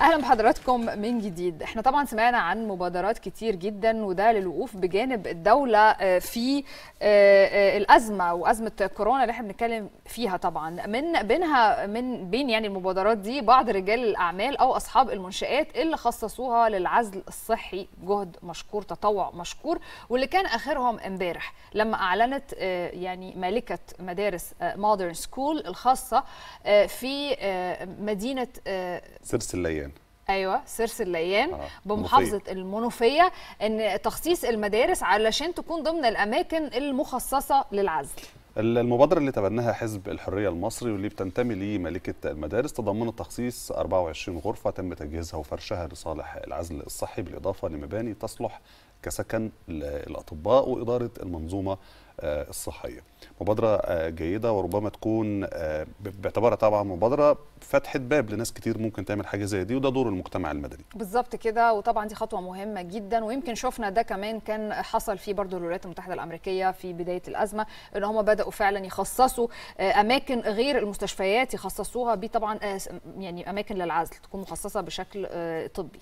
أهلا بحضراتكم من جديد. إحنا طبعا سمعنا عن مبادرات كتير جدا وده للوقوف بجانب الدولة في الأزمة وأزمة كورونا اللي إحنا بنتكلم فيها طبعا. من بينها من بين يعني المبادرات دي بعض رجال الأعمال أو أصحاب المنشآت اللي خصصوها للعزل الصحي جهد مشكور تطوع مشكور واللي كان آخرهم امبارح لما أعلنت يعني مالكة مدارس مودرن سكول الخاصة في مدينة سرس الليان. أيوه سرس الليان آه. بمحافظة منوفية. المنوفية إن تخصيص المدارس علشان تكون ضمن الأماكن المخصصة للعزل المبادرة اللي تبناها حزب الحرية المصري واللي بتنتمي لملكة المدارس تضمنت تخصيص 24 غرفة تم تجهيزها وفرشها لصالح العزل الصحي بالإضافة لمباني تصلح كسكن للأطباء وإدارة المنظومة الصحية. مبادرة جيدة وربما تكون باعتبارها طبعا مبادرة فتحت باب لناس كتير ممكن تعمل حاجة زي دي وده دور المجتمع المدني. بالظبط كده وطبعا دي خطوة مهمة جدا ويمكن شفنا ده كمان كان حصل في برضه الولايات المتحدة الأمريكية في بداية الأزمة إن هم بدأوا فعلا يخصصوا أماكن غير المستشفيات يخصصوها بطبعا يعني أماكن للعزل تكون مخصصة بشكل طبي.